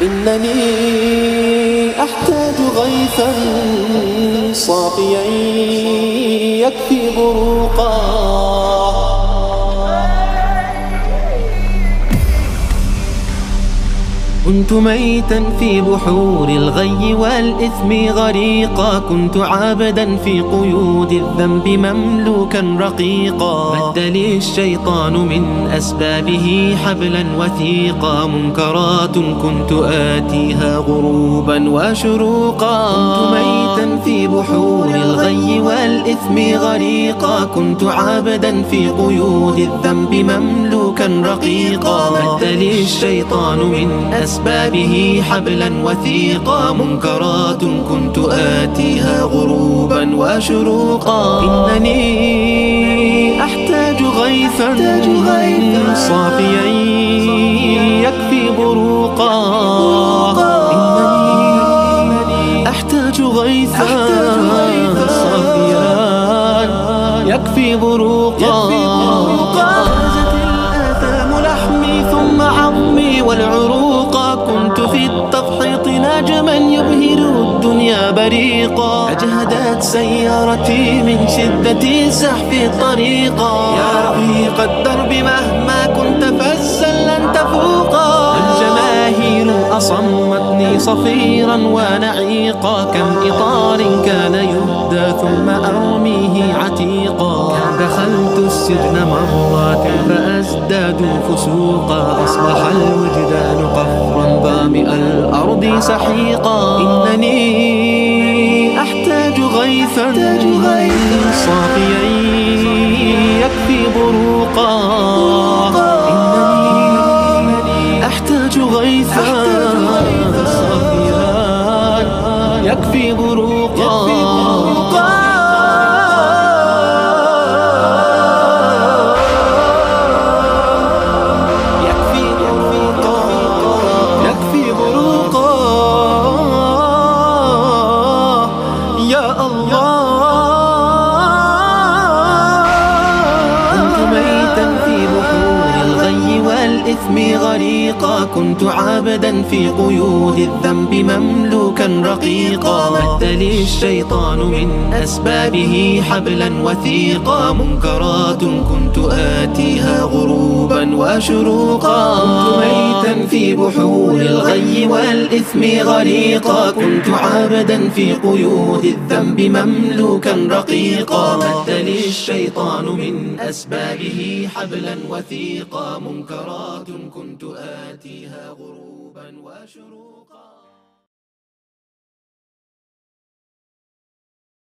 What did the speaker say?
إنني أحتاج غيثا صافيا يكفي بروقا كنت ميتا في بحور الغي والإثم غريقا. كنت عابدا في قيود الذنب مملوكا رقيقا. مد لي الشيطان من أسبابه حبلا وثيقا. منكرات كنت آتيها غروبا وشروقا. كنت ميتا في بحور الغي والإثم غريقا. كنت عابدا في قيود الذنب مملوكا رقيقا. مد لي الشيطان من أسبابه أسبابه حبلا وثيقا منكرات كنت آتيها غروبا وشروقا. إنني أحتاج غيثا صافيا يكفي بروقا إنني أحتاج غيثا صافيا يكفي بروقا في التفحيط نجما يبهر الدنيا بريقا. أجهدت سيارتي من شدة الزحف طريقا. يا رفيق الدرب مهما كنت فزا صفيرا ونعيقا كم إطار كان يهدى ثم أرميه عتيقا. دخلت السجن مرات فأزداد فسوقا أصبح الوجدان قفرا ظامئ الأرض سحيقا. إنني أحتاج غيثا صافيا يكفي بروقا كنت عابدا في قيود الذنب مملوكا رقيقا. مد لي الشيطان من أسبابه حبلا وثيقا. منكرات كنت آتيها غروبا. وشروقا. كنت ميتا في بحور الغي والإثم غريقا كنت عابدا في قيود الذنب مملوكا رقيقا. مد لي الشيطان من أسبابه حبلا وثيقا. منكرات كنت آتيها غروبا وشروقا.